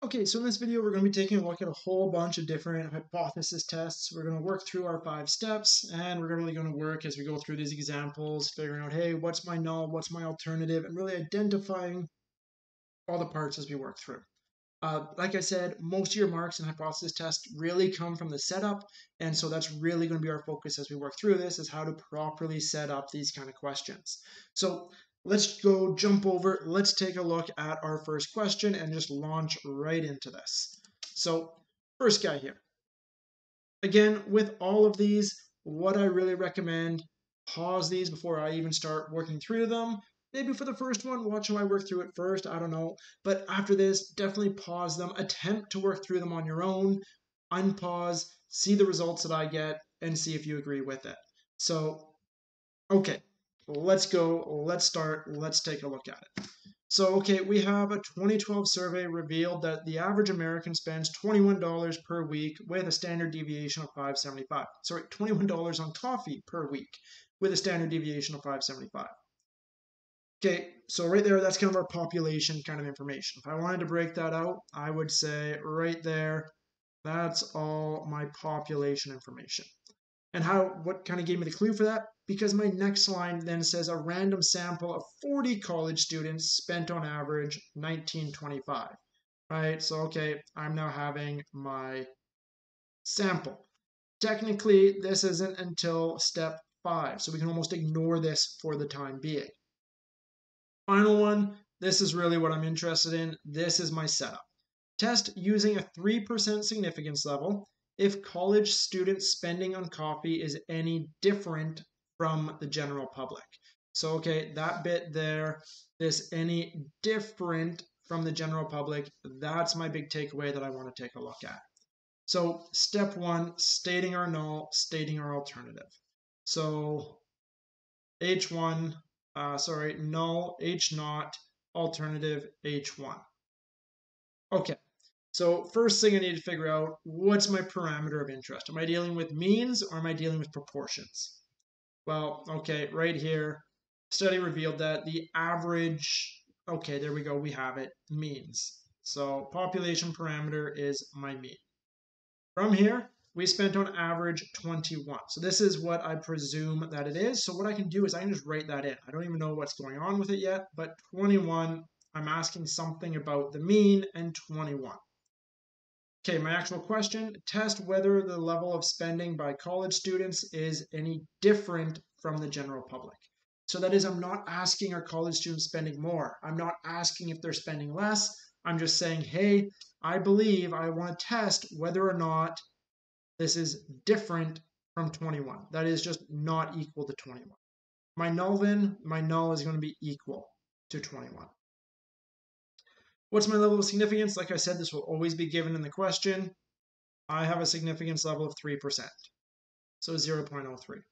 Okay, so in this video, we're going to be taking a look at a whole bunch of different hypothesis tests. We're going to work through our five steps, and we're really going to work as we go through these examples, figuring out, hey, what's my null, what's my alternative, and really identifying all the parts as we work through. Uh, like I said, most of your marks in hypothesis tests really come from the setup, and so that's really going to be our focus as we work through this, is how to properly set up these kind of questions. So let's go jump over. Let's take a look at our first question and just launch right into this. So first guy here. Again, with all of these, what I really recommend, pause these before I even start working through them. Maybe for the first one, watch how I work through it first. I don't know. But after this, definitely pause them. Attempt to work through them on your own. Unpause, see the results that I get, and see if you agree with it. So, okay, let's go, let's start, let's take a look at it. So, okay, we have a 2012 survey revealed that the average American spends $21 per week with a standard deviation of 575. Sorry, $21 on coffee per week with a standard deviation of 575. Okay, so right there, that's kind of our population kind of information. If I wanted to break that out, I would say right there, that's all my population information. And how, what kind of gave me the clue for that? Because my next line then says a random sample of 40 college students spent on average 1925. Right, so okay, I'm now having my sample. Technically, this isn't until step five, so we can almost ignore this for the time being. Final one, this is really what I'm interested in. This is my setup. Test using a 3% significance level if college student spending on coffee is any different from the general public. So, okay, that bit there, this any different from the general public, that's my big takeaway that I want to take a look at. So, step one, stating our null, stating our alternative. So, H1, uh, sorry, null, H naught, alternative, H1. Okay, so first thing I need to figure out, what's my parameter of interest? Am I dealing with means or am I dealing with proportions? Well, okay, right here, study revealed that the average, okay, there we go, we have it, means. So population parameter is my mean. From here, we spent on average 21. So this is what I presume that it is. So what I can do is I can just write that in. I don't even know what's going on with it yet, but 21, I'm asking something about the mean and 21. Okay, my actual question, test whether the level of spending by college students is any different from the general public. So that is, I'm not asking are college students spending more. I'm not asking if they're spending less. I'm just saying, hey, I believe I want to test whether or not this is different from 21. That is just not equal to 21. My null then, my null is going to be equal to 21. What's my level of significance? Like I said, this will always be given in the question. I have a significance level of 3%, so 0.03.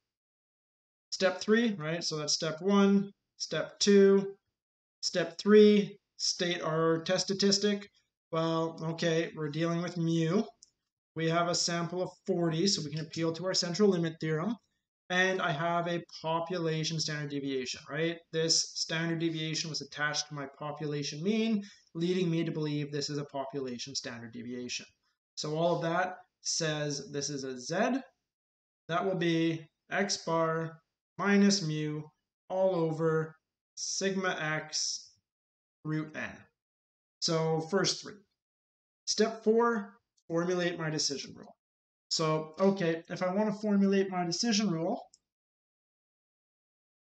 Step three, right? So that's step one, step two, step three, state our test statistic. Well, okay, we're dealing with mu. We have a sample of 40, so we can appeal to our central limit theorem and I have a population standard deviation, right? This standard deviation was attached to my population mean, leading me to believe this is a population standard deviation. So all of that says this is a z. That will be x bar minus mu all over sigma x root n. So first three. Step four, formulate my decision rule. So, okay, if I want to formulate my decision rule,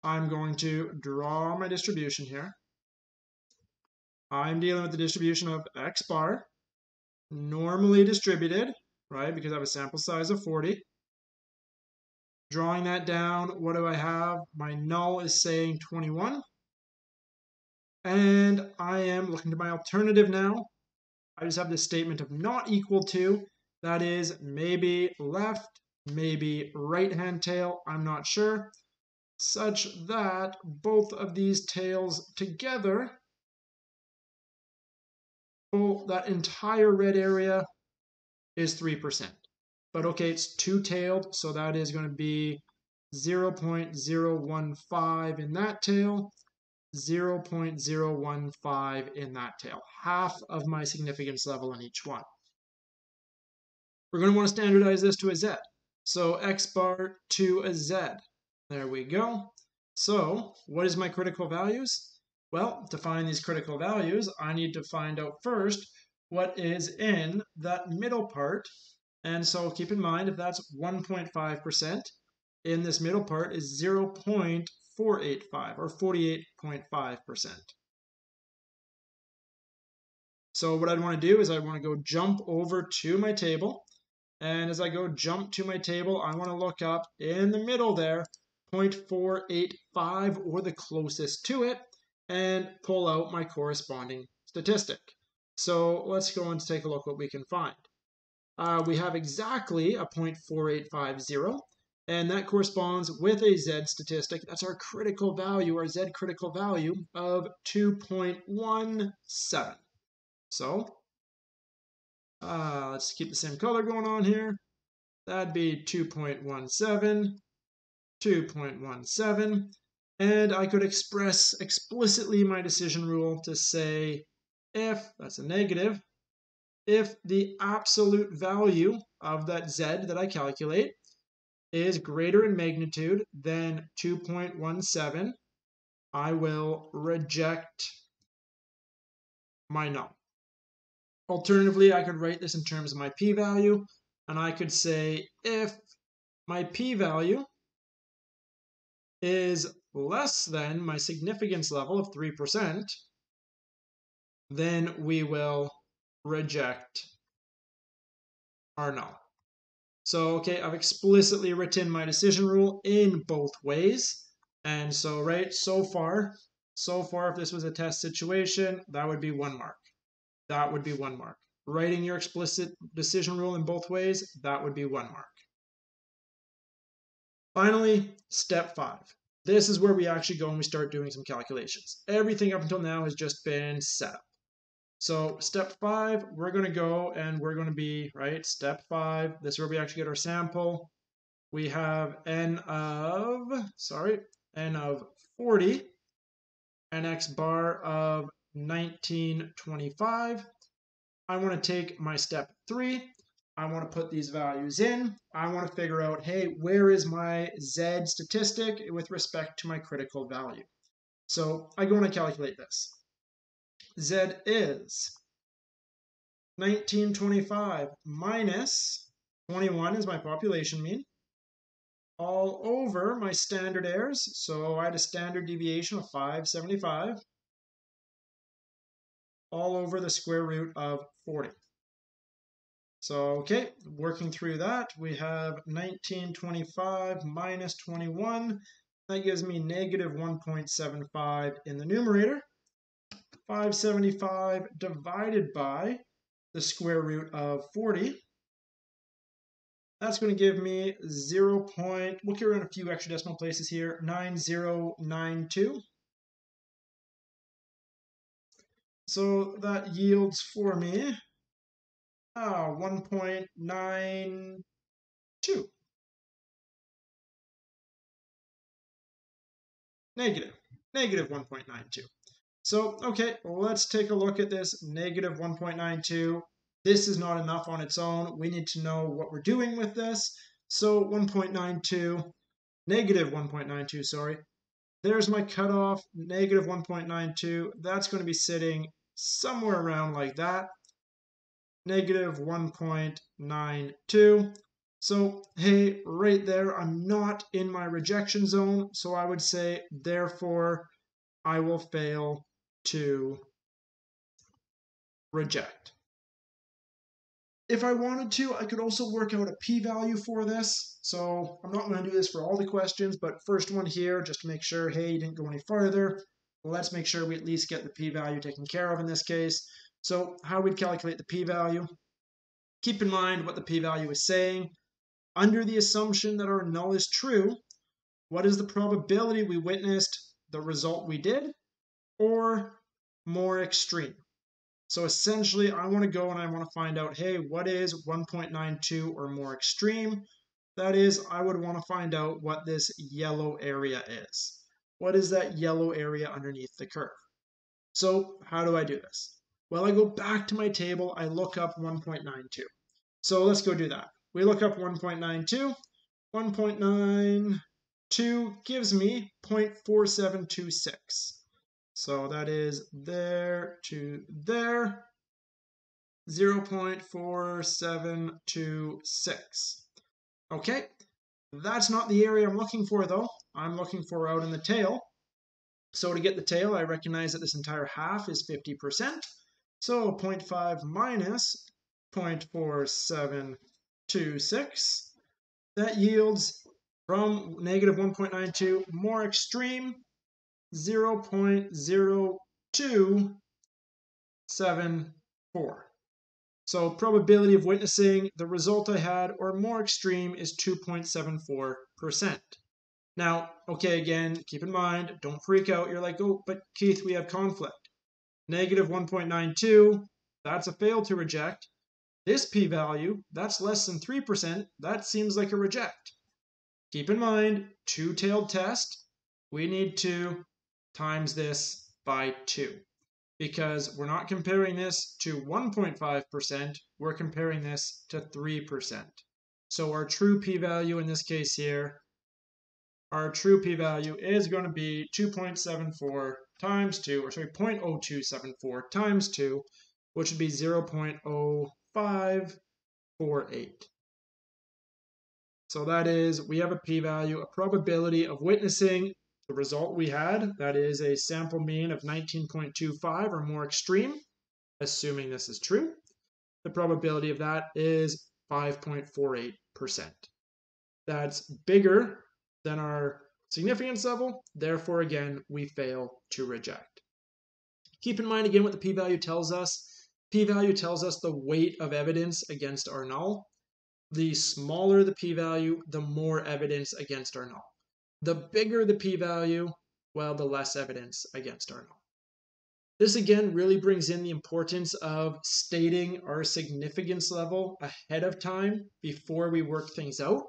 I'm going to draw my distribution here. I'm dealing with the distribution of x bar, normally distributed, right, because I have a sample size of 40. Drawing that down, what do I have? My null is saying 21. And I am looking to my alternative now. I just have this statement of not equal to, that is maybe left, maybe right hand tail, I'm not sure, such that both of these tails together, that entire red area is 3%. But okay, it's two-tailed, so that is going to be 0.015 in that tail, 0.015 in that tail, half of my significance level in each one. We're going to want to standardize this to a z. So x bar to a z. There we go. So what is my critical values? Well, to find these critical values, I need to find out first what is in that middle part. And so keep in mind, if that's 1.5%, in this middle part is 0.485 or 48.5%. So what I'd want to do is I want to go jump over to my table. And as I go jump to my table, I want to look up in the middle there, 0.485 or the closest to it, and pull out my corresponding statistic. So let's go and take a look what we can find. Uh, we have exactly a 0.4850, and that corresponds with a Z statistic. That's our critical value, our Z critical value of 2.17. So uh, let's keep the same color going on here. That'd be 2.17, 2.17. And I could express explicitly my decision rule to say if, that's a negative, if the absolute value of that z that I calculate is greater in magnitude than 2.17, I will reject my null. Alternatively, I could write this in terms of my p-value, and I could say if my p-value is less than my significance level of 3%, then we will reject our null. So, okay, I've explicitly written my decision rule in both ways. And so, right, so far, so far, if this was a test situation, that would be one mark. That would be one mark. Writing your explicit decision rule in both ways, that would be one mark. Finally, step five. This is where we actually go and we start doing some calculations. Everything up until now has just been set up. So step five, we're going to go and we're going to be, right, step five, this is where we actually get our sample. We have n of, sorry, n of 40, and x bar of 1925. I want to take my step three, I want to put these values in. I want to figure out, hey, where is my Z statistic with respect to my critical value? So I go and I calculate this. Z is 1925 minus 21 is my population mean, all over my standard errors. So I had a standard deviation of 575, all over the square root of 40. So, okay, working through that, we have 1925 minus 21. That gives me negative 1.75 in the numerator. 575 divided by the square root of 40. That's going to give me 0. Point, we'll carry on a few extra decimal places here, 9092. So that yields for me Ah, 1.92. Negative, negative 1.92. So, okay, let's take a look at this negative 1.92. This is not enough on its own. We need to know what we're doing with this. So 1.92, negative 1.92, sorry. There's my cutoff, negative 1.92. That's going to be sitting somewhere around like that negative 1.92. So, hey, right there, I'm not in my rejection zone. So I would say, therefore, I will fail to reject. If I wanted to, I could also work out a p-value for this. So I'm not going to do this for all the questions, but first one here, just to make sure, hey, you didn't go any farther. Let's make sure we at least get the p-value taken care of in this case. So how we'd calculate the p-value, keep in mind what the p-value is saying. Under the assumption that our null is true, what is the probability we witnessed the result we did, or more extreme? So essentially, I want to go and I want to find out, hey, what is 1.92 or more extreme? That is, I would want to find out what this yellow area is. What is that yellow area underneath the curve? So how do I do this? Well, I go back to my table, I look up 1.92. So let's go do that. We look up 1.92. 1.92 gives me 0.4726. So that is there to there, 0.4726. Okay, that's not the area I'm looking for though. I'm looking for out in the tail. So to get the tail, I recognize that this entire half is 50%. So 0.5 minus 0.4726. That yields from negative 1.92 more extreme 0.0274. So probability of witnessing the result I had or more extreme is 2.74%. Now, okay, again, keep in mind, don't freak out. You're like, oh, but Keith, we have conflict. Negative 1.92, that's a fail to reject. This p-value, that's less than 3%, that seems like a reject. Keep in mind, two-tailed test, we need to times this by 2 because we're not comparing this to 1.5%, we're comparing this to 3%. So our true p-value in this case here, our true p-value is going to be 2.74 times 2, or sorry, 0.0274 times 2, which would be 0.0548. So that is, we have a p-value, a probability of witnessing the result we had, that is a sample mean of 19.25 or more extreme, assuming this is true. The probability of that is 5.48%. That's bigger than our significance level, therefore again, we fail to reject. Keep in mind again what the p-value tells us. P-value tells us the weight of evidence against our null. The smaller the p-value, the more evidence against our null. The bigger the p-value, well, the less evidence against our null. This again really brings in the importance of stating our significance level ahead of time before we work things out.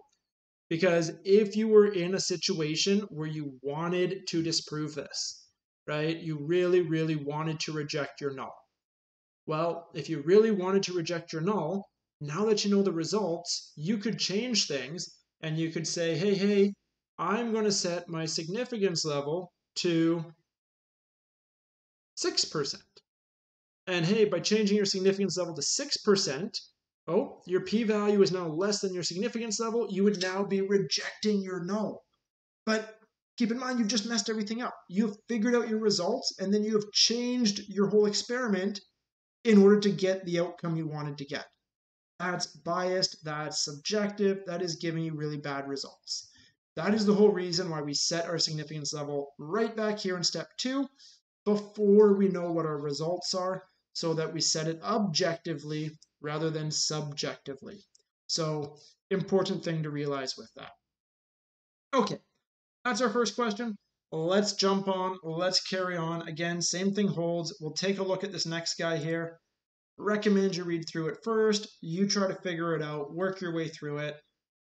Because if you were in a situation where you wanted to disprove this, right, you really, really wanted to reject your null. Well, if you really wanted to reject your null, now that you know the results, you could change things and you could say, hey, hey, I'm going to set my significance level to 6%. And hey, by changing your significance level to 6%, oh, your p-value is now less than your significance level, you would now be rejecting your null. But keep in mind, you've just messed everything up. You've figured out your results, and then you have changed your whole experiment in order to get the outcome you wanted to get. That's biased, that's subjective, that is giving you really bad results. That is the whole reason why we set our significance level right back here in step two before we know what our results are so that we set it objectively rather than subjectively. So important thing to realize with that. Okay, that's our first question. Let's jump on, let's carry on. Again, same thing holds. We'll take a look at this next guy here. Recommend you read through it first. You try to figure it out, work your way through it.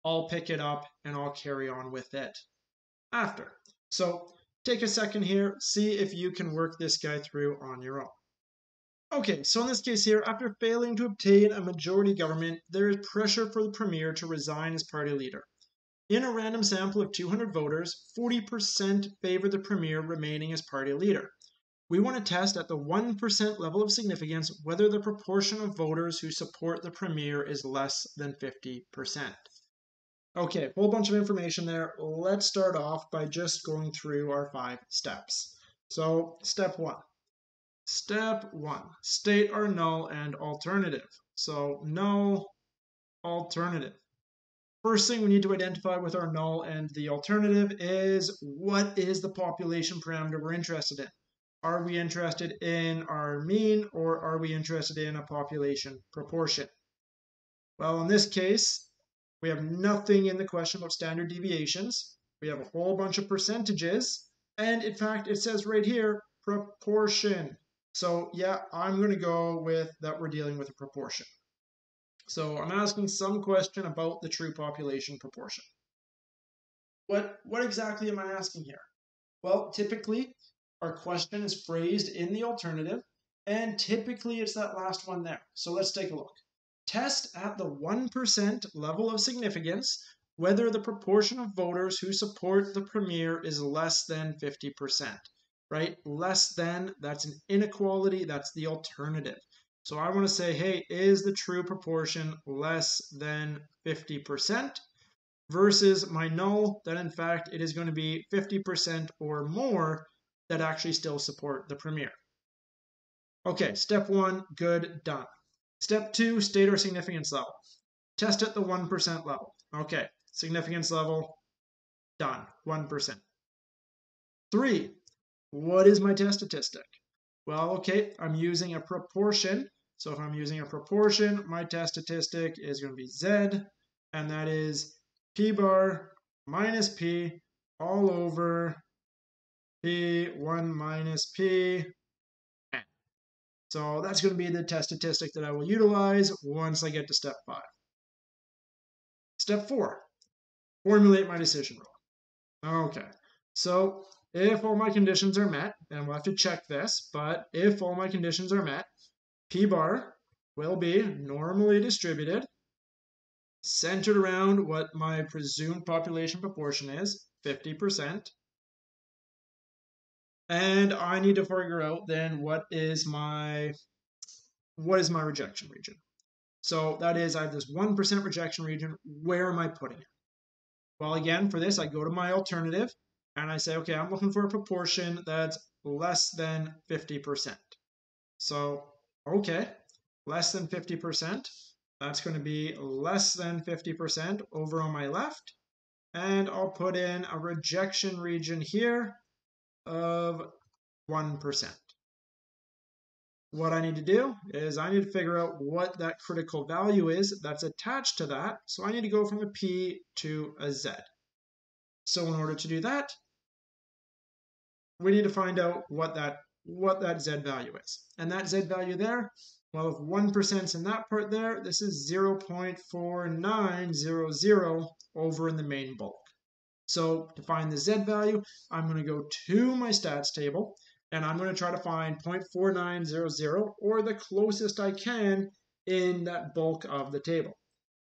I'll pick it up and I'll carry on with it after. So take a second here, see if you can work this guy through on your own. Okay, so in this case here, after failing to obtain a majority government, there is pressure for the premier to resign as party leader. In a random sample of 200 voters, 40% favor the premier remaining as party leader. We want to test at the 1% level of significance whether the proportion of voters who support the premier is less than 50%. Okay, whole bunch of information there. Let's start off by just going through our five steps. So, step one. Step one, state our null and alternative. So, null, alternative. First thing we need to identify with our null and the alternative is what is the population parameter we're interested in? Are we interested in our mean or are we interested in a population proportion? Well, in this case, we have nothing in the question about standard deviations. We have a whole bunch of percentages. And in fact, it says right here, proportion. So yeah, I'm going to go with that we're dealing with a proportion. So I'm asking some question about the true population proportion. What, what exactly am I asking here? Well, typically our question is phrased in the alternative, and typically it's that last one there. So let's take a look. Test at the 1% level of significance whether the proportion of voters who support the premier is less than 50%, right? Less than, that's an inequality, that's the alternative. So I want to say, hey, is the true proportion less than 50%? Versus my null, that in fact it is going to be 50% or more that actually still support the premier. Okay, step one, good, done. Step two, state our significance level. Test at the 1% level. Okay, significance level, done, 1%. Three, what is my test statistic? Well, okay, I'm using a proportion. So if I'm using a proportion, my test statistic is going to be Z, and that is P bar minus P all over P1 minus P. So that's going to be the test statistic that I will utilize once I get to step five. Step four, formulate my decision rule. Okay, so if all my conditions are met, and we'll have to check this, but if all my conditions are met, P bar will be normally distributed, centered around what my presumed population proportion is, 50%. And I need to figure out then what is my what is my rejection region. So that is I have this 1% rejection region. Where am I putting it? Well, again, for this, I go to my alternative and I say, okay, I'm looking for a proportion that's less than 50%. So, okay, less than 50%. That's going to be less than 50% over on my left. And I'll put in a rejection region here of 1% what I need to do is I need to figure out what that critical value is that's attached to that. So I need to go from a P to a Z. So in order to do that, we need to find out what that what that Z value is. And that Z value there, well, if 1% is in that part there, this is 0.4900 over in the main bulk. So to find the Z value, I'm going to go to my stats table and I'm going to try to find 0.4900 or the closest I can in that bulk of the table.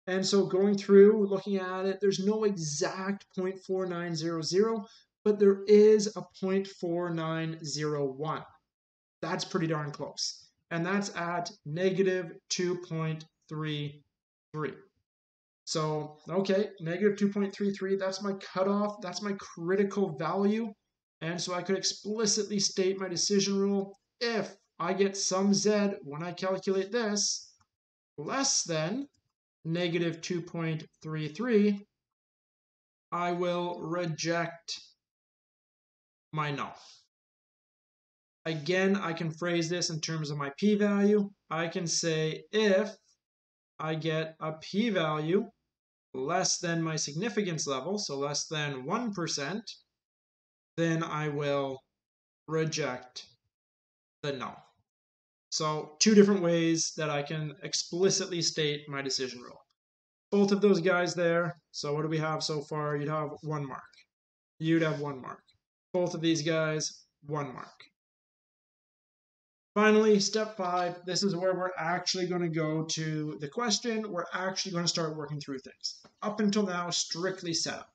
And so going through, looking at it, there's no exact 0.4900, but there is a 0.4901. That's pretty darn close. And that's at negative 2.33. So, okay, negative 2.33, that's my cutoff, that's my critical value. And so I could explicitly state my decision rule if I get some z when I calculate this less than negative 2.33, I will reject my null. Again, I can phrase this in terms of my p-value. I can say if I get a p-value less than my significance level, so less than 1%, then I will reject the null. So two different ways that I can explicitly state my decision rule. Both of those guys there, so what do we have so far? You'd have one mark. You'd have one mark. Both of these guys, one mark. Finally, step five, this is where we're actually going to go to the question. We're actually going to start working through things. Up until now, strictly setup.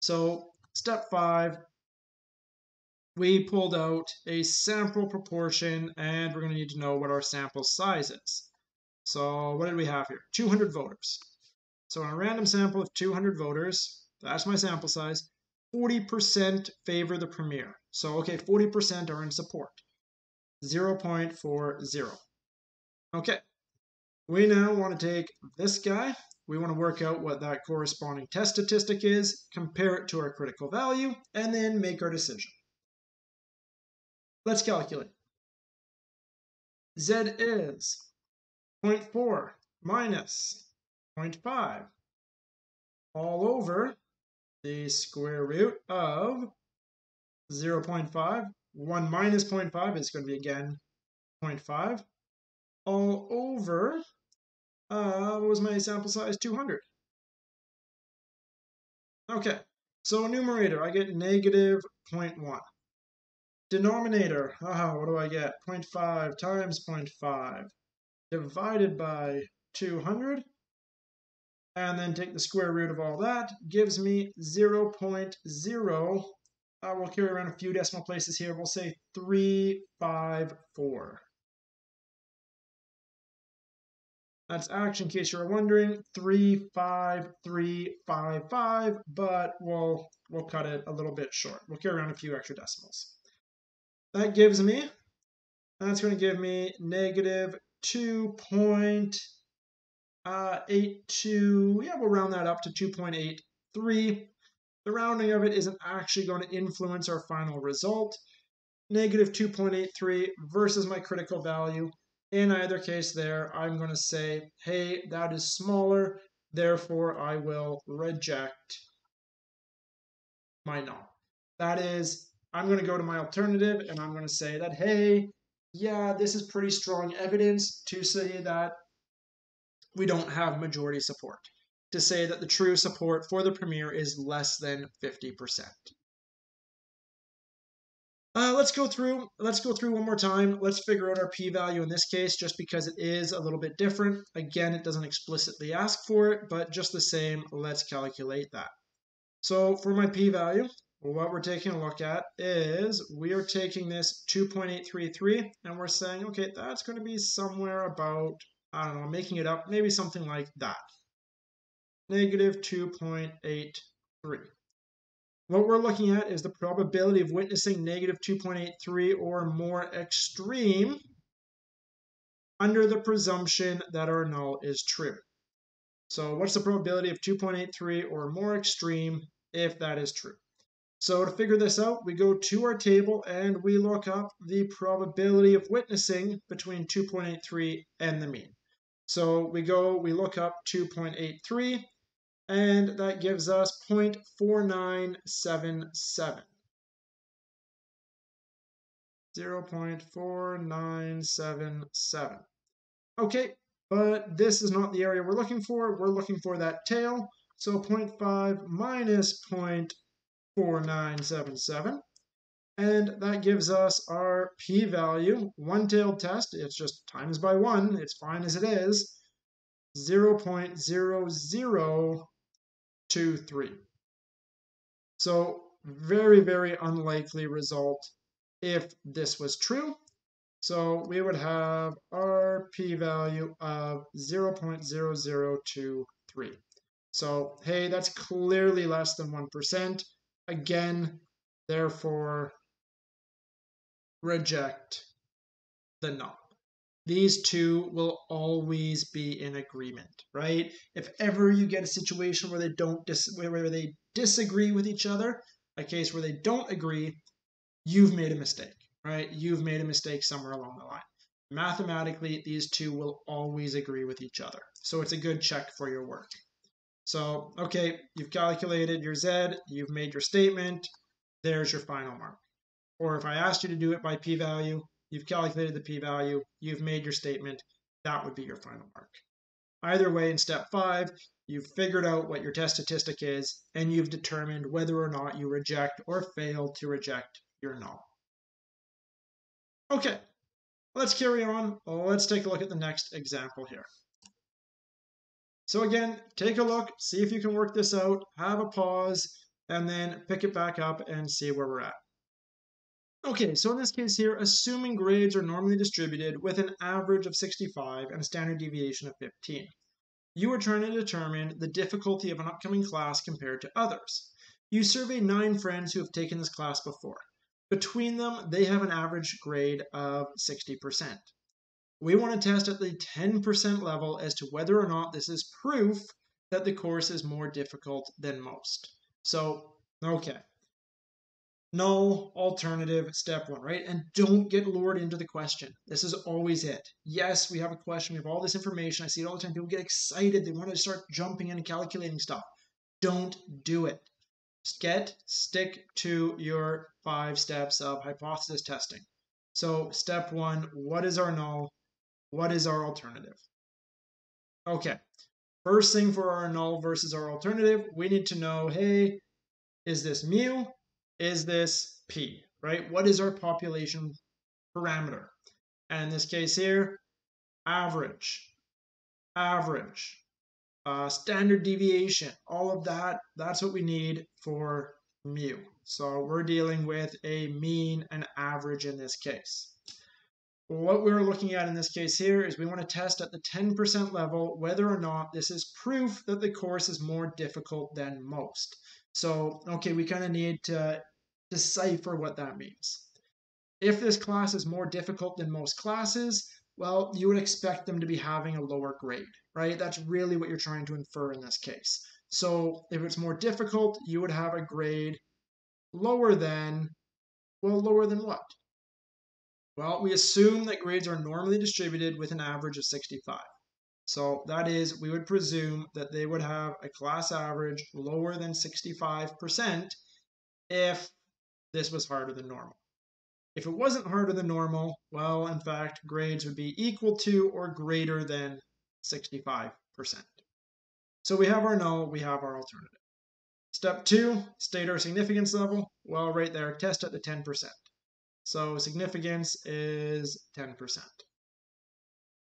So step five, we pulled out a sample proportion and we're going to need to know what our sample size is. So what did we have here? 200 voters. So a random sample of 200 voters, that's my sample size, 40% favor the premier. So okay, 40% are in support. 0.40. Okay, we now want to take this guy, we want to work out what that corresponding test statistic is, compare it to our critical value, and then make our decision. Let's calculate. Z is 0.4 minus 0.5 all over the square root of 0.5. 1 minus 0.5 is going to be again 0.5 all over, uh, what was my sample size? 200. Okay, so numerator, I get negative 0.1. Denominator, ah, what do I get? 0.5 times 0.5 divided by 200 and then take the square root of all that gives me 0 0.0 uh, we'll carry around a few decimal places here. We'll say 354 that's actually in case you're wondering. 35355 but we'll we'll cut it a little bit short. We'll carry around a few extra decimals. That gives me that's going to give me negative 2.82. Uh, yeah, we'll round that up to 2.83. The rounding of it isn't actually going to influence our final result. Negative 2.83 versus my critical value. In either case there, I'm going to say, hey, that is smaller, therefore I will reject my null. That is, I'm going to go to my alternative and I'm going to say that, hey, yeah, this is pretty strong evidence to say that we don't have majority support, to say that the true support for the Premier is less than 50%. Uh, let's go through. Let's go through one more time. Let's figure out our p-value in this case, just because it is a little bit different. Again, it doesn't explicitly ask for it, but just the same, let's calculate that. So for my p-value, what we're taking a look at is we are taking this 2.833 and we're saying, okay, that's going to be somewhere about, I don't know, making it up, maybe something like that. Negative 2.83. What we're looking at is the probability of witnessing negative 2.83 or more extreme under the presumption that our null is true. So what's the probability of 2.83 or more extreme if that is true? So to figure this out, we go to our table and we look up the probability of witnessing between 2.83 and the mean. So we go, we look up 2.83, and that gives us 0.4977. 0.4977. Okay, but this is not the area we're looking for. We're looking for that tail. So 0.5 minus 0.4977 4977. And that gives us our p-value, one-tailed test, it's just times by one, it's fine as it is, 0.0023. So very, very unlikely result if this was true. So we would have our p-value of 0.0023. So, hey, that's clearly less than 1%. Again, therefore, reject the null. These two will always be in agreement, right? If ever you get a situation where they don't dis- where they disagree with each other, a case where they don't agree, you've made a mistake, right? You've made a mistake somewhere along the line. Mathematically, these two will always agree with each other. So it's a good check for your work. So, okay, you've calculated your Z, you've made your statement, there's your final mark. Or if I asked you to do it by p-value, you've calculated the p-value, you've made your statement, that would be your final mark. Either way, in step five, you've figured out what your test statistic is, and you've determined whether or not you reject or fail to reject your null. Okay, let's carry on. Let's take a look at the next example here. So again, take a look, see if you can work this out, have a pause, and then pick it back up and see where we're at. Okay, so in this case here, assuming grades are normally distributed with an average of 65 and a standard deviation of 15, you are trying to determine the difficulty of an upcoming class compared to others. You survey nine friends who have taken this class before. Between them, they have an average grade of 60%. We want to test at the 10% level as to whether or not this is proof that the course is more difficult than most. So, okay. Null, alternative, step one, right? And don't get lured into the question. This is always it. Yes, we have a question. We have all this information. I see it all the time. People get excited. They want to start jumping in and calculating stuff. Don't do it. Get, stick to your five steps of hypothesis testing. So, step one, what is our null? What is our alternative? Okay, first thing for our null versus our alternative, we need to know, hey, is this mu? Is this p? right? What is our population parameter? And in this case here, average, average, uh, standard deviation, all of that, that's what we need for mu. So we're dealing with a mean and average in this case. What we're looking at in this case here is we want to test at the 10% level whether or not this is proof that the course is more difficult than most. So, okay, we kind of need to decipher what that means. If this class is more difficult than most classes, well, you would expect them to be having a lower grade, right? That's really what you're trying to infer in this case. So if it's more difficult, you would have a grade lower than, well, lower than what? Well, we assume that grades are normally distributed with an average of 65. So that is, we would presume that they would have a class average lower than 65% if this was harder than normal. If it wasn't harder than normal, well, in fact, grades would be equal to or greater than 65%. So we have our null, we have our alternative. Step two, state our significance level. Well, right there, test at the 10%. So significance is 10%.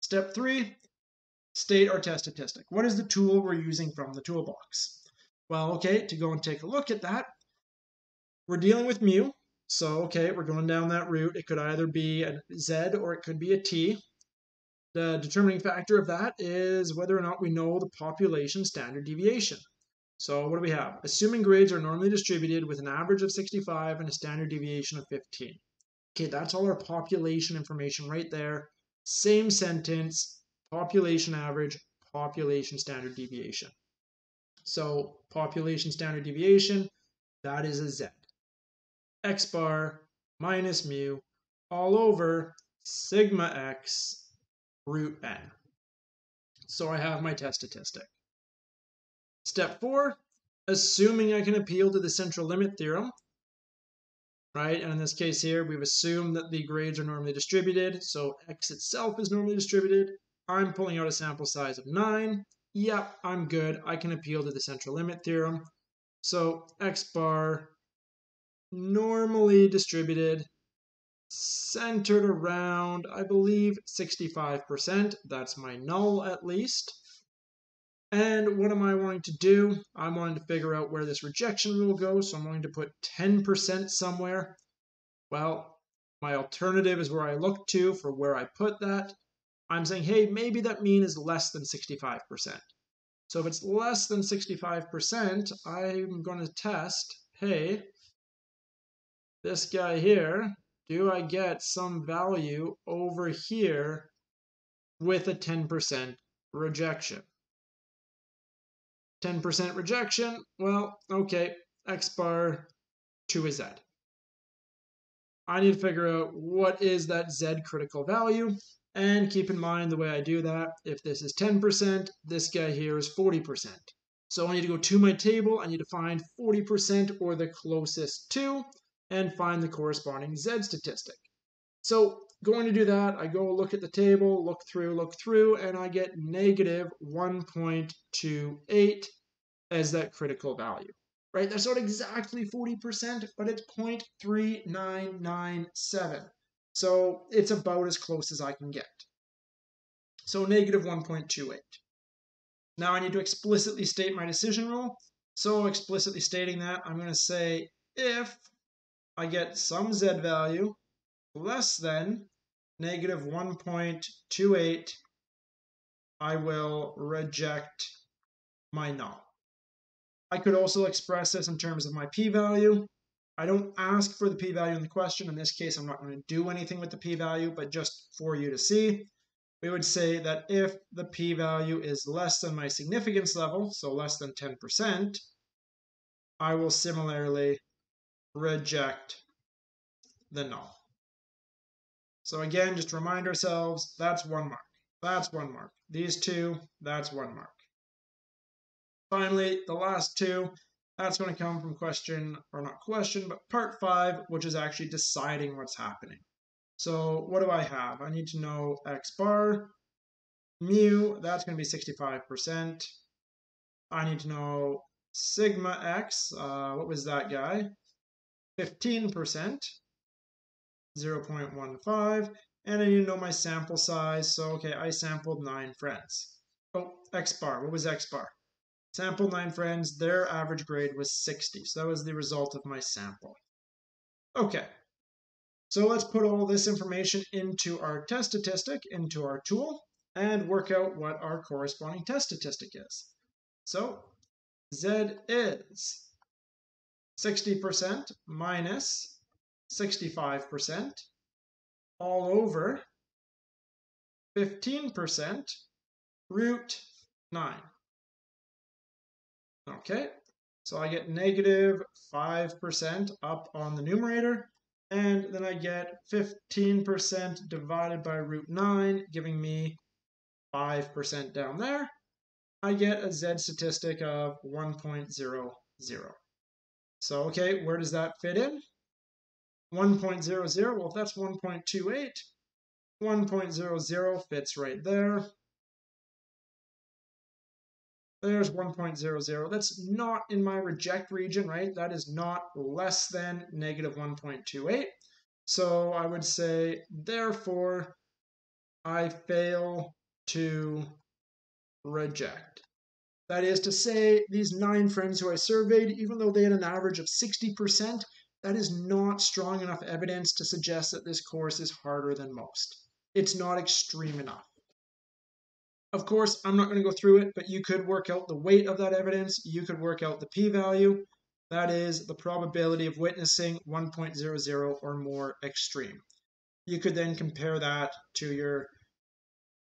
Step three, state our test statistic. What is the tool we're using from the toolbox? Well, okay, to go and take a look at that, we're dealing with mu. So, okay, we're going down that route. It could either be a Z or it could be a T. The determining factor of that is whether or not we know the population standard deviation. So what do we have? Assuming grades are normally distributed with an average of 65 and a standard deviation of 15. Okay, that's all our population information right there. Same sentence, population average, population standard deviation. So population standard deviation, that is a Z. X bar minus mu all over sigma x root n. So I have my test statistic. Step four, assuming I can appeal to the central limit theorem, right? And in this case here, we've assumed that the grades are normally distributed, so x itself is normally distributed. I'm pulling out a sample size of 9. Yep, I'm good. I can appeal to the central limit theorem. So x bar normally distributed, centered around, I believe, 65%. That's my null at least. And what am I wanting to do? I'm wanting to figure out where this rejection rule goes, so I'm going to put 10% somewhere. Well, my alternative is where I look to for where I put that. I'm saying, hey, maybe that mean is less than 65%. So if it's less than 65%, I'm going to test, hey, this guy here, do I get some value over here with a 10% rejection? 10% rejection, well, okay, x bar to a z. I need to figure out what is that z critical value. And keep in mind the way I do that, if this is 10%, this guy here is 40%. So I need to go to my table, I need to find 40% or the closest to, and find the corresponding z statistic. So going to do that, I go look at the table, look through, look through, and I get negative 1.28 as that critical value, right? That's not exactly 40%, but it's 0.3997. So it's about as close as I can get. So negative 1.28. Now I need to explicitly state my decision rule. So explicitly stating that, I'm going to say if I get some z value less than negative 1.28, I will reject my null. I could also express this in terms of my p-value. I don't ask for the p-value in the question. In this case, I'm not going to do anything with the p-value, but just for you to see, we would say that if the p-value is less than my significance level, so less than 10%, I will similarly reject the null. So again, just remind ourselves, that's one mark. That's one mark. These two, that's one mark. Finally, the last two, that's going to come from question, or not question, but part five, which is actually deciding what's happening. So what do I have? I need to know x bar, mu, that's going to be 65%. I need to know sigma x, uh, what was that guy? 15%. 0.15, and I need to know my sample size. So, okay, I sampled nine friends. Oh, X bar, what was X bar? Sample nine friends, their average grade was 60. So that was the result of my sample. Okay, so let's put all this information into our test statistic, into our tool, and work out what our corresponding test statistic is. So Z is 60% minus 65% all over 15% root 9. Okay, so I get negative 5% up on the numerator, and then I get 15% divided by root 9, giving me 5% down there. I get a Z statistic of 1.00. So, okay, where does that fit in? 1.00, well, if that's 1.28, 1.00 fits right there. There's 1.00. That's not in my reject region, right? That is not less than negative 1.28. So I would say, therefore, I fail to reject. That is to say, these nine friends who I surveyed, even though they had an average of 60%, that is not strong enough evidence to suggest that this course is harder than most. It's not extreme enough. Of course, I'm not going to go through it, but you could work out the weight of that evidence. You could work out the p-value. That is the probability of witnessing 1.00 or more extreme. You could then compare that to your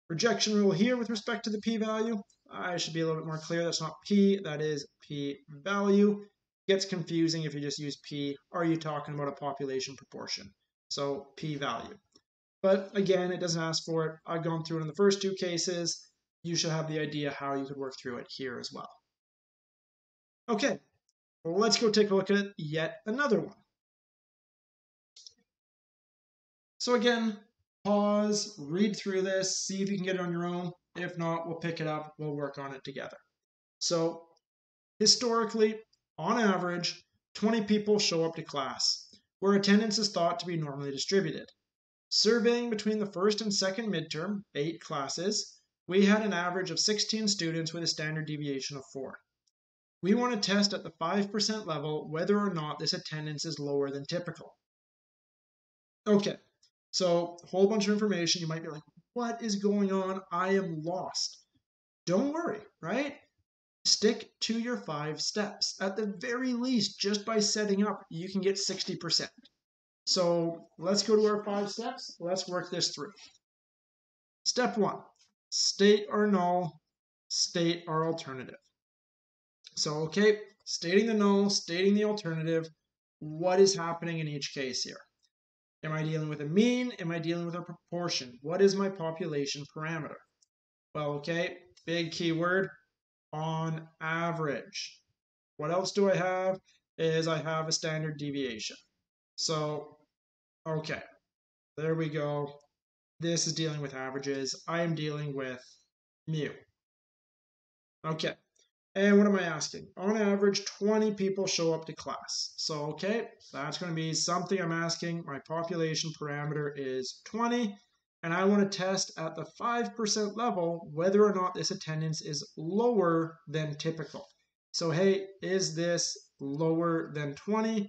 rejection rule here with respect to the p-value. I should be a little bit more clear. That's not p, that is p-value. Gets confusing if you just use p. Are you talking about a population proportion? So p-value. But again, it doesn't ask for it. I've gone through it in the first two cases you should have the idea how you could work through it here as well. Okay, well, let's go take a look at yet another one. So again, pause, read through this, see if you can get it on your own. If not, we'll pick it up, we'll work on it together. So historically, on average, 20 people show up to class, where attendance is thought to be normally distributed. Surveying between the first and second midterm, eight classes, we had an average of 16 students with a standard deviation of 4. We want to test at the 5% level whether or not this attendance is lower than typical. Okay, so a whole bunch of information. You might be like, what is going on? I am lost. Don't worry, right? Stick to your five steps. At the very least, just by setting up, you can get 60%. So let's go to our five steps. Let's work this through. Step one state or null, state or alternative. So, okay, stating the null, stating the alternative, what is happening in each case here? Am I dealing with a mean? Am I dealing with a proportion? What is my population parameter? Well, okay, big keyword, on average. What else do I have? Is I have a standard deviation. So, okay, there we go. This is dealing with averages. I am dealing with mu. Okay. And what am I asking? On average, 20 people show up to class. So, okay, that's going to be something I'm asking. My population parameter is 20. And I want to test at the 5% level whether or not this attendance is lower than typical. So, hey, is this lower than 20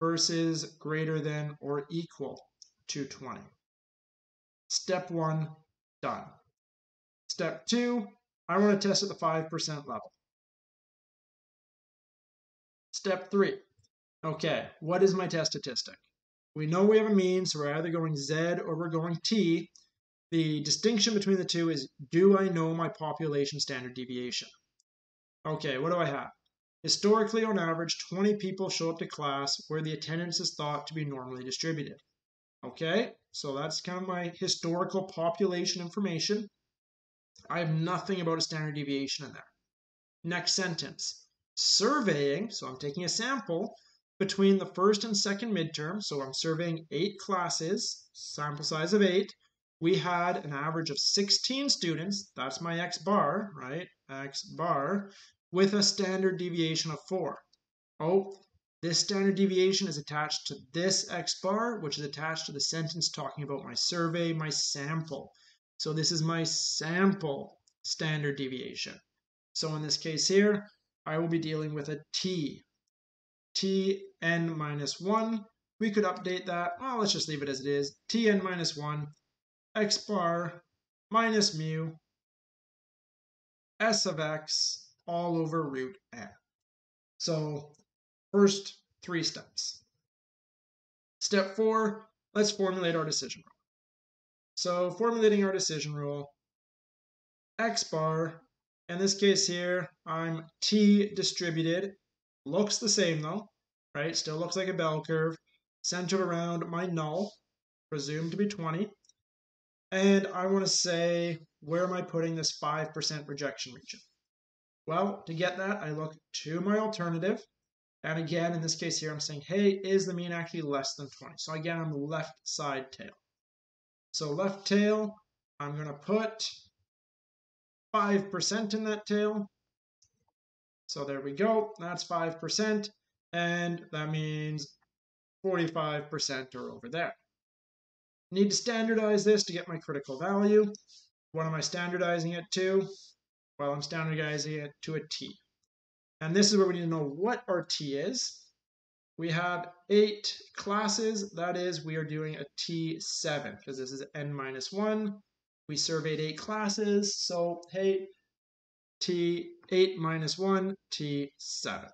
versus greater than or equal to 20? Step one, done. Step two, I want to test at the 5% level. Step three, okay, what is my test statistic? We know we have a mean, so we're either going Z or we're going T. The distinction between the two is do I know my population standard deviation? Okay, what do I have? Historically, on average, 20 people show up to class where the attendance is thought to be normally distributed. Okay, so that's kind of my historical population information. I have nothing about a standard deviation in there. Next sentence. Surveying, so I'm taking a sample between the first and second midterm, so I'm surveying eight classes, sample size of eight. We had an average of 16 students, that's my X bar, right? X bar, with a standard deviation of four. Oh, This standard deviation is attached to this x bar, which is attached to the sentence talking about my survey, my sample. So this is my sample standard deviation. So in this case here, I will be dealing with a t. tn minus 1. We could update that. Well, let's just leave it as it is. tn minus 1 x bar minus mu s of x all over root n. So first three steps. Step four, let's formulate our decision rule. So formulating our decision rule, x bar, in this case here, I'm t distributed, looks the same though, right? Still looks like a bell curve, centered around my null, presumed to be 20. And I want to say, where am I putting this 5% rejection region? Well, to get that, I look to my alternative. And again, in this case here, I'm saying, hey, is the mean actually less than 20? So again, I'm the left side tail. So left tail, I'm going to put 5% in that tail. So there we go. That's 5%. And that means 45% are over there. Need to standardize this to get my critical value. What am I standardizing it to? Well, I'm standardizing it to a t. And this is where we need to know what our t is. We have eight classes. That is, we are doing a T7 because this is n minus 1. We surveyed eight classes. So, hey, T8 minus 1, T7.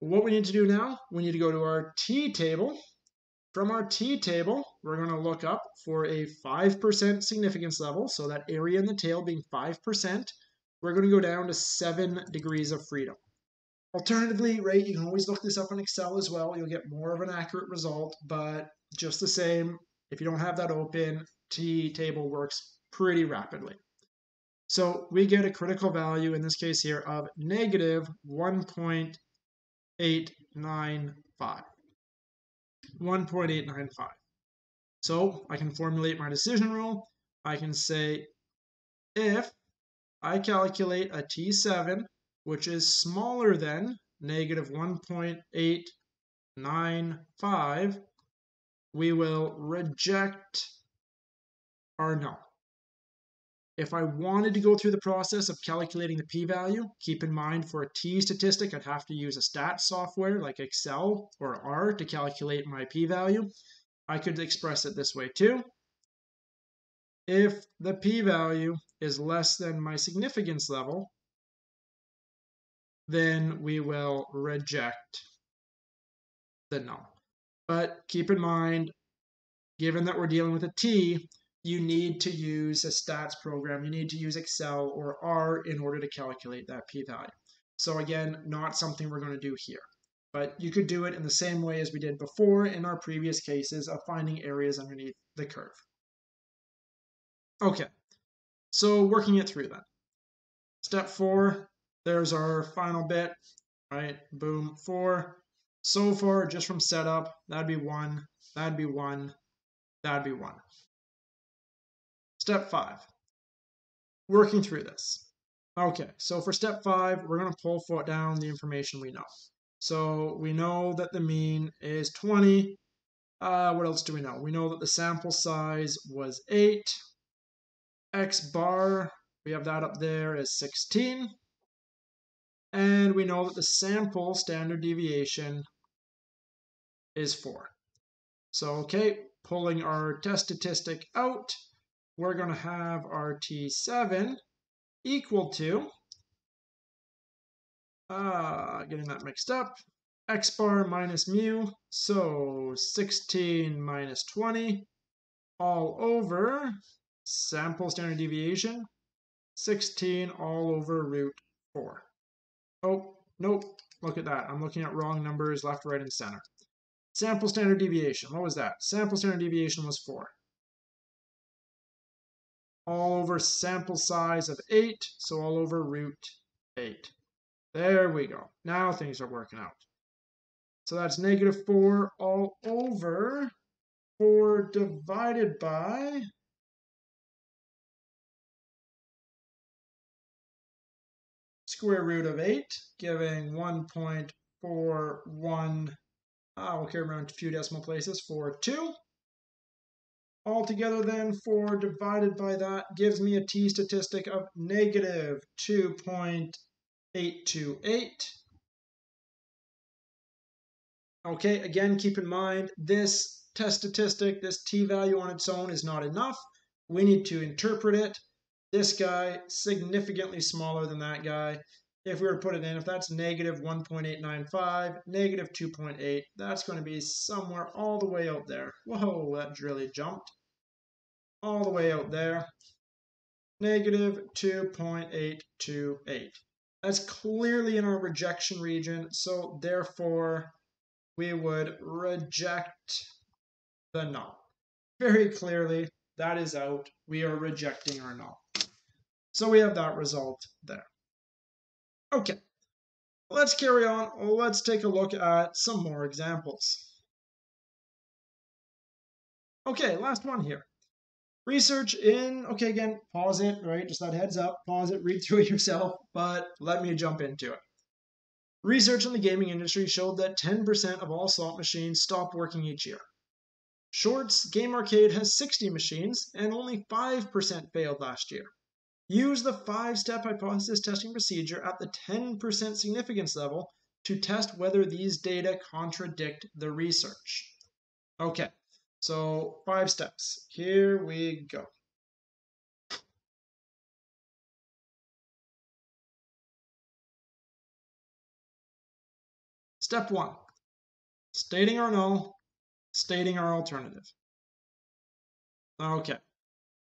What we need to do now, we need to go to our T table from our T table, we're going to look up for a 5% significance level, so that area in the tail being 5%. We're going to go down to 7 degrees of freedom. Alternatively, right, you can always look this up in Excel as well. You'll get more of an accurate result, but just the same, if you don't have that open, T table works pretty rapidly. So we get a critical value in this case here of negative 1.895. 1.895. So I can formulate my decision rule. I can say if I calculate a T7, which is smaller than negative 1.895, we will reject our null. If I wanted to go through the process of calculating the p-value, keep in mind for a t statistic, I'd have to use a stat software like Excel or R to calculate my p-value. I could express it this way too. If the p-value is less than my significance level, then we will reject the null. But keep in mind, given that we're dealing with a t, you need to use a stats program. You need to use Excel or R in order to calculate that p-value. So again, not something we're going to do here. But you could do it in the same way as we did before in our previous cases of finding areas underneath the curve. Okay, so working it through then. Step four, there's our final bit, right? Boom, four. So far, just from setup, that'd be one, that'd be one, that'd be one. Step five, working through this. Okay, so for step five, we're going to pull down the information we know. So we know that the mean is 20. Uh, what else do we know? We know that the sample size was 8. X bar, we have that up there, is 16. And we know that the sample standard deviation is 4. So, okay, pulling our test statistic out, we're going to have our T7 equal to, uh, getting that mixed up, x bar minus mu, so 16 minus 20, all over sample standard deviation, 16 all over root 4. Oh, nope, look at that. I'm looking at wrong numbers left, right, and center. Sample standard deviation, what was that? Sample standard deviation was 4 all over sample size of 8, so all over root 8. There we go. Now things are working out. So that's negative 4 all over 4 divided by square root of 8, giving 1.8 for 1, uh, we'll carry around a few decimal places, for 2. Altogether then, 4 divided by that gives me a t-statistic of negative 2.828. Okay, again, keep in mind, this test statistic, this t-value on its own is not enough. We need to interpret it. This guy, significantly smaller than that guy. If we were to put it in, if that's negative 1.895, negative 2.8, that's going to be somewhere all the way out there. Whoa, that really jumped. All the way out there. Negative 2.828. That's clearly in our rejection region, so therefore we would reject the null. Very clearly, that is out. We are rejecting our null. So we have that result there. Okay, let's carry on. Let's take a look at some more examples. Okay, last one here. Research in, okay, again, pause it, right? Just that heads up, pause it, read through it yourself, but let me jump into it. Research in the gaming industry showed that 10% of all slot machines stop working each year. Shorts Game Arcade has 60 machines, and only 5% failed last year. Use the five step hypothesis testing procedure at the 10% significance level to test whether these data contradict the research. Okay, so five steps. Here we go. Step one, stating our null, stating our alternative. Okay,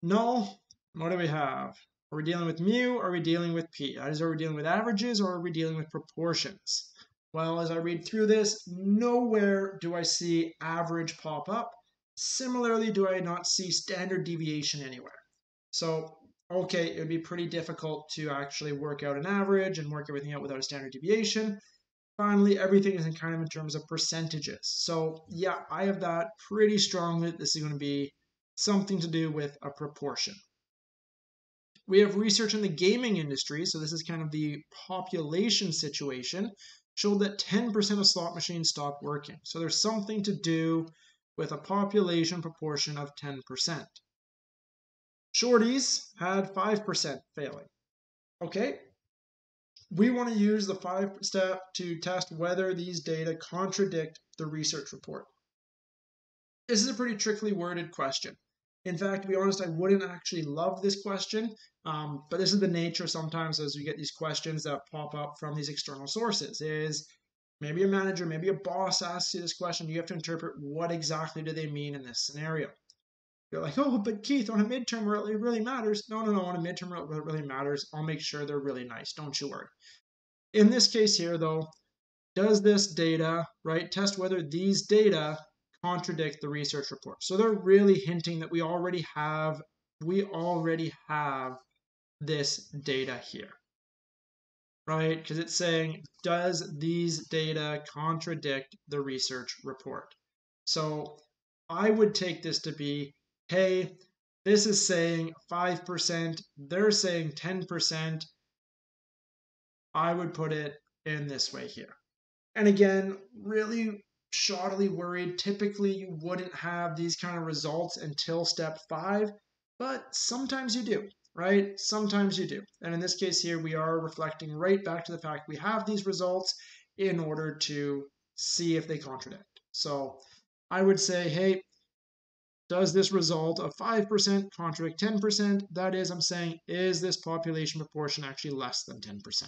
null, what do we have? Are we dealing with mu are we dealing with p? That is, are we dealing with averages or are we dealing with proportions? Well, as I read through this, nowhere do I see average pop up. Similarly, do I not see standard deviation anywhere. So, okay, it would be pretty difficult to actually work out an average and work everything out without a standard deviation. Finally, everything is in kind of in terms of percentages. So, yeah, I have that pretty strongly. This is going to be something to do with a proportion. We have research in the gaming industry, so this is kind of the population situation, showed that 10% of slot machines stopped working. So there's something to do with a population proportion of 10%. Shorties had 5% failing. Okay, we want to use the five step to test whether these data contradict the research report. This is a pretty trickily worded question. In fact, to be honest, I wouldn't actually love this question, um, but this is the nature sometimes as we get these questions that pop up from these external sources. Is maybe a manager, maybe a boss asks you this question, you have to interpret what exactly do they mean in this scenario. You're like, oh, but Keith, on a midterm it really matters. No, no, no, on a midterm it really matters. I'll make sure they're really nice. Don't you worry. In this case here, though, does this data, right, test whether these data contradict the research report. So they're really hinting that we already have we already have this data here. Right? Because it's saying, does these data contradict the research report? So I would take this to be, hey, this is saying 5%, they're saying 10%. I would put it in this way here. And again, really shoddily worried. Typically, you wouldn't have these kind of results until step five, but sometimes you do, right? Sometimes you do. And in this case here, we are reflecting right back to the fact we have these results in order to see if they contradict. So I would say, hey, does this result of 5% contradict 10%? That is, I'm saying, is this population proportion actually less than 10%?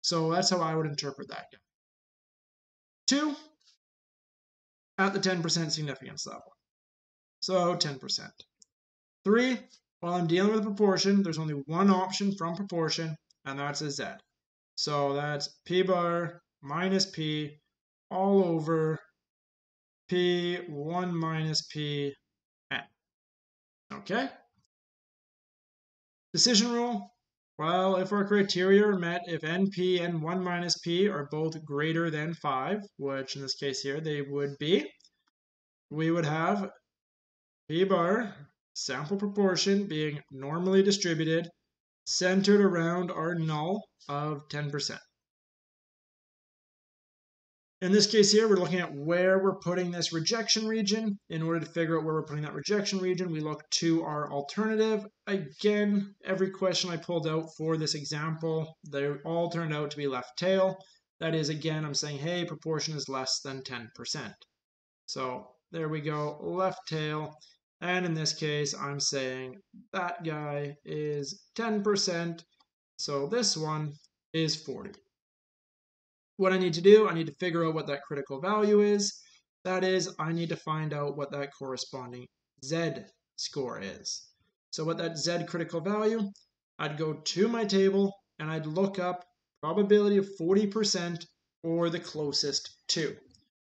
So that's how I would interpret that. Two, at the 10% significance level. So 10%. Three, while I'm dealing with proportion, there's only one option from proportion, and that's a z. So that's p bar minus p all over p1 minus p n. Okay? Decision rule. Well, if our criteria are met, if np and 1 minus p are both greater than 5, which in this case here they would be, we would have p bar sample proportion being normally distributed centered around our null of 10%. In this case here, we're looking at where we're putting this rejection region. In order to figure out where we're putting that rejection region, we look to our alternative. Again, every question I pulled out for this example, they all turned out to be left tail. That is, again, I'm saying, hey, proportion is less than 10%. So there we go, left tail. And in this case, I'm saying that guy is 10%. So this one is 40. What I need to do, I need to figure out what that critical value is. That is, I need to find out what that corresponding Z score is. So what that Z critical value, I'd go to my table and I'd look up probability of 40% or the closest to.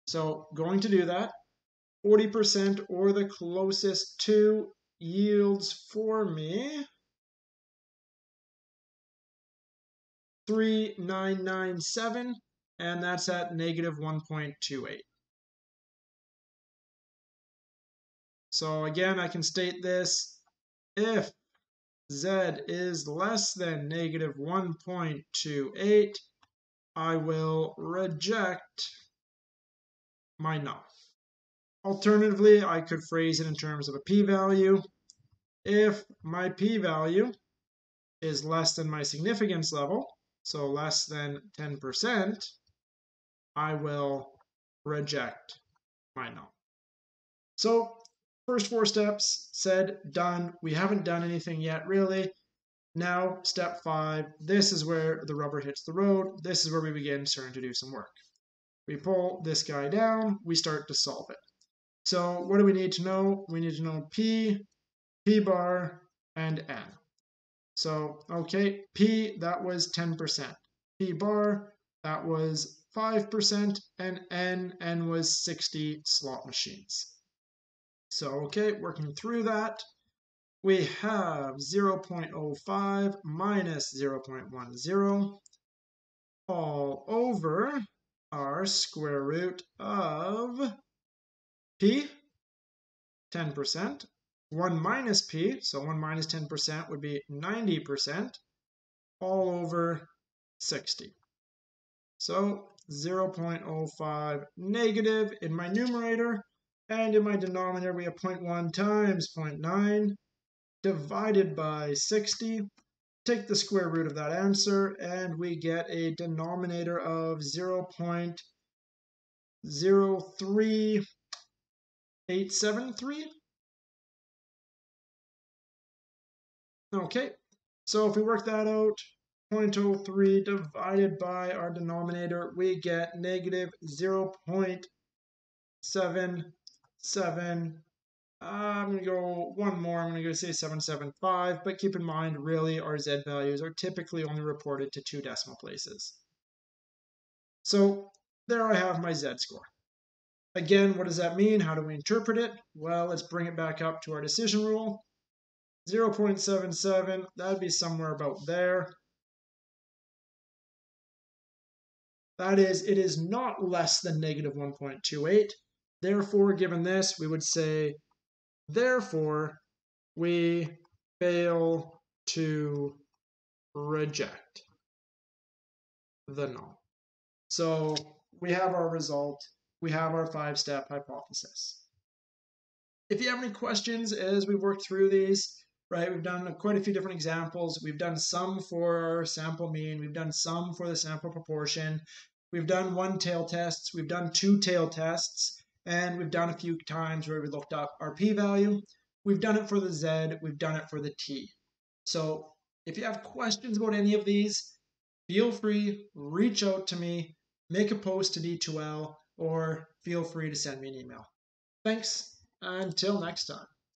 So going to do that, 40% or the closest to yields for me 3997 and that's at negative 1.28. So again, I can state this, if z is less than negative 1.28, I will reject my null. Alternatively, I could phrase it in terms of a p-value. If my p-value is less than my significance level, so less than 10%, I will reject my null. So first four steps said, done. We haven't done anything yet really. Now step five, this is where the rubber hits the road. This is where we begin starting to do some work. We pull this guy down, we start to solve it. So what do we need to know? We need to know P, P bar, and N. So, okay, P, that was 10%. P bar, that was 5%, and N, N was 60 slot machines. So, okay, working through that, we have 0.05 minus 0.10 all over our square root of P, 10%, 1 minus P, so 1 minus 10% would be 90%, all over 60. So 0.05 negative in my numerator, and in my denominator we have 0.1 times 0.9 divided by 60. Take the square root of that answer, and we get a denominator of 0.03873. Okay, so if we work that out, 0.03 divided by our denominator, we get negative 0.77. Uh, I'm going to go one more. I'm going to go say 775, but keep in mind, really, our Z values are typically only reported to two decimal places. So there I have my Z score. Again, what does that mean? How do we interpret it? Well, let's bring it back up to our decision rule. 0.77, that'd be somewhere about there. That is, it is not less than negative 1.28. Therefore, given this, we would say, therefore, we fail to reject the null. So we have our result. We have our five-step hypothesis. If you have any questions as we work through these, right, we've done quite a few different examples. We've done some for sample mean. We've done some for the sample proportion. We've done one tail tests, we've done two tail tests, and we've done a few times where we looked up our p-value. We've done it for the z, we've done it for the t. So if you have questions about any of these, feel free, reach out to me, make a post to D2L, or feel free to send me an email. Thanks, until next time.